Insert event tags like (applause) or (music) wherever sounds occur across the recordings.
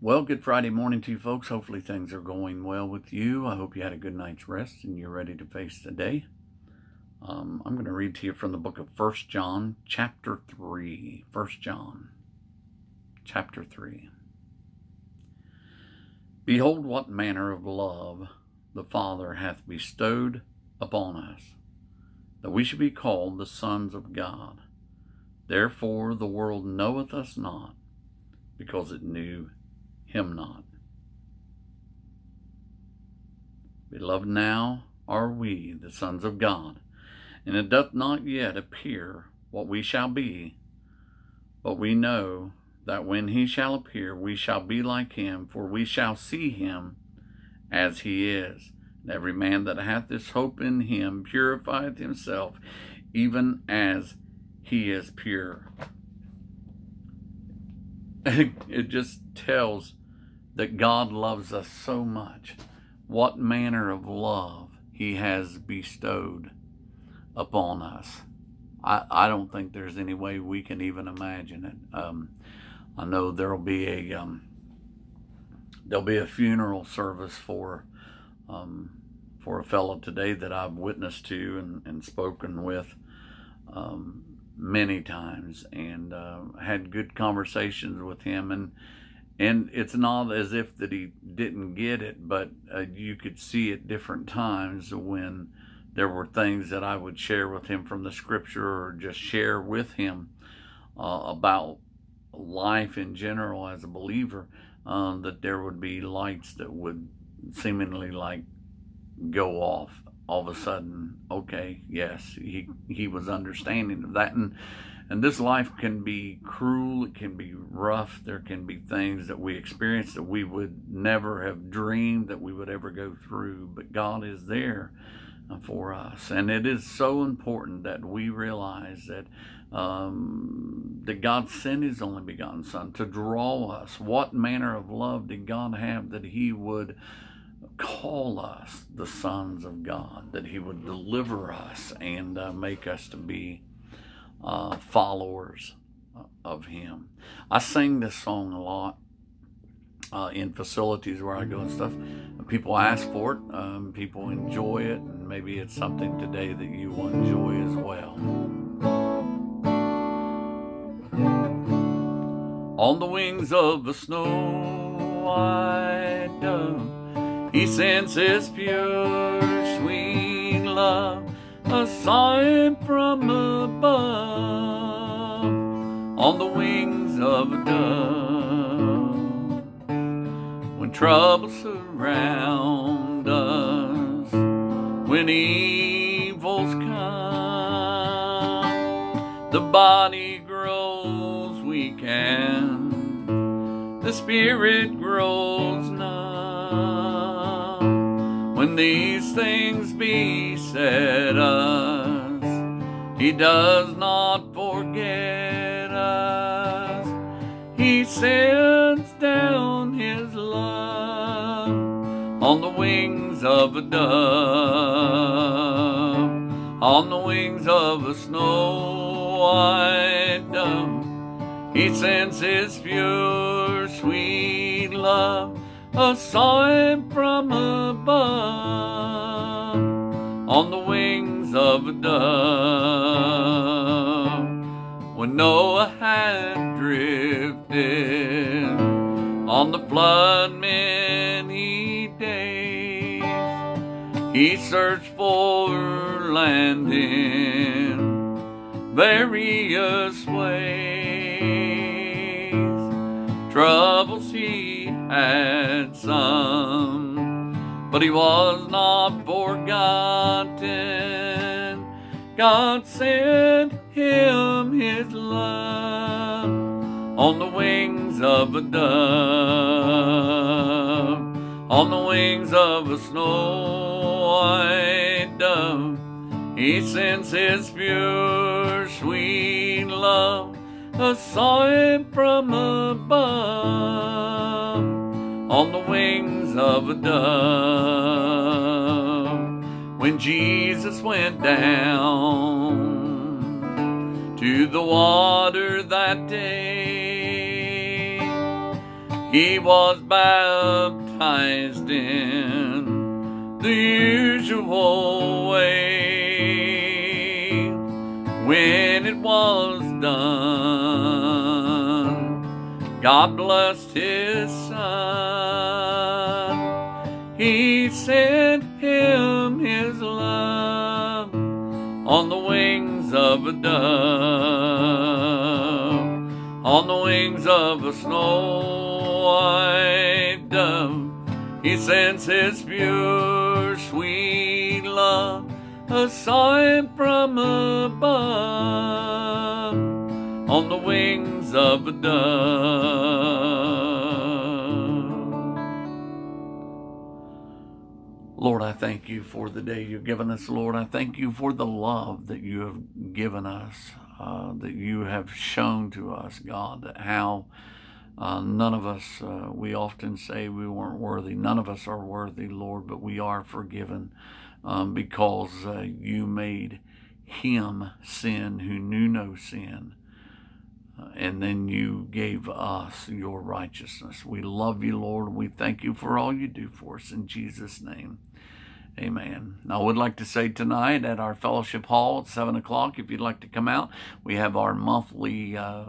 Well, good Friday morning to you folks. Hopefully things are going well with you. I hope you had a good night's rest and you're ready to face the day. Um, I'm going to read to you from the book of First John, chapter 3. First John, chapter 3. Behold, what manner of love the Father hath bestowed upon us, that we should be called the sons of God. Therefore the world knoweth us not, because it knew him not. Beloved, now are we the sons of God, and it doth not yet appear what we shall be, but we know that when he shall appear, we shall be like him, for we shall see him as he is. And every man that hath this hope in him purifieth himself, even as he is pure. (laughs) It just tells that God loves us so much, what manner of love he has bestowed upon us. I, I don't think there's any way we can even imagine it. Um, I know there'll be a um, there'll be a funeral service for um, for a fellow today that I've witnessed to and, and spoken with um, many times and uh, had good conversations with him and and it's not as if that he didn't get it, but uh, you could see at different times when there were things that I would share with him from the scripture or just share with him uh, about life in general as a believer, uh, that there would be lights that would seemingly like go off all of a sudden. Okay, yes, he he was understanding of that, and and this life can be cruel, it can be rough, there can be things that we experience that we would never have dreamed that we would ever go through, but God is there uh, for us. And it is so important that we realize that um, that God sent His only begotten Son to draw us. What manner of love did God have that He would call us the sons of God, that He would deliver us and uh, make us to be uh, followers of Him. I sing this song a lot uh, in facilities where I go and stuff. People ask for it, um, people enjoy it, and maybe it's something today that you will enjoy as well. On the wings of the snow white dove, he sends his pure, a sign from above on the wings of a dove. When troubles surround us, when evils come, the body grows weak and the spirit grows. When these things beset us, He does not forget us. He sends down His love on the wings of a dove, on the wings of a snow white dove. He sends His pure, sweet love, a sign from above on the wings of a dove. When Noah had drifted on the flood many days, he searched for land in various ways. Troubles he had some but he was not forgotten. God sent him his love on the wings of a dove, on the wings of a snow white dove. He sends his pure, sweet love, a sign from above, on the wings of a dove. When Jesus went down to the water that day, he was baptized in the usual way. When it was done, God blessed his son. He sent him his love on the wings of a dove on the wings of a snow white dove. He sends his pure, sweet love, a sign from above, on the wings of a dove. Lord, I thank you for the day you've given us, Lord. I thank you for the love that you have given us uh, that you have shown to us, God, how uh, none of us, uh, we often say we weren't worthy. None of us are worthy, Lord, but we are forgiven um, because uh, you made him sin who knew no sin. And then you gave us your righteousness. We love you, Lord. We thank you for all you do for us in Jesus' name. Amen. I would like to say tonight at our fellowship hall at 7 o'clock, if you'd like to come out, we have our monthly uh,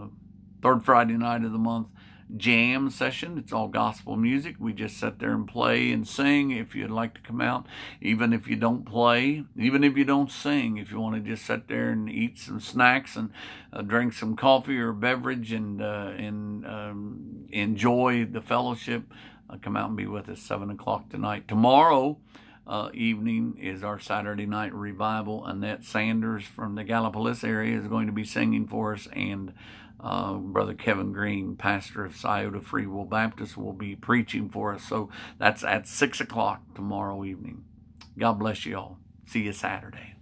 third Friday night of the month jam session. It's all gospel music. We just sit there and play and sing if you'd like to come out. Even if you don't play, even if you don't sing, if you want to just sit there and eat some snacks and uh, drink some coffee or beverage and, uh, and um, enjoy the fellowship, uh, come out and be with us 7 o'clock tonight. Tomorrow, uh, evening is our Saturday night revival. Annette Sanders from the Gallipolis area is going to be singing for us, and uh, Brother Kevin Green, pastor of Scioto Free Will Baptist, will be preaching for us. So that's at 6 o'clock tomorrow evening. God bless you all. See you Saturday.